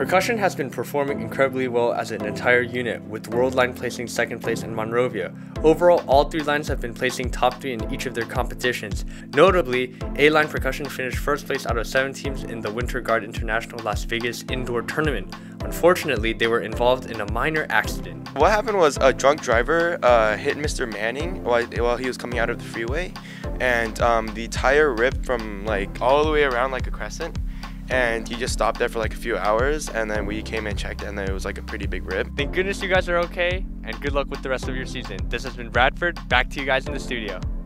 Percussion has been performing incredibly well as an entire unit, with World Line placing second place in Monrovia. Overall, all three lines have been placing top three in each of their competitions. Notably, A Line Percussion finished first place out of seven teams in the Winter Guard International Las Vegas indoor tournament. Unfortunately, they were involved in a minor accident. What happened was a drunk driver uh, hit Mr. Manning while, while he was coming out of the freeway, and um, the tire ripped from like all the way around like a crescent and he just stopped there for like a few hours and then we came and checked and then it was like a pretty big rip. Thank goodness you guys are okay and good luck with the rest of your season. This has been Bradford, back to you guys in the studio.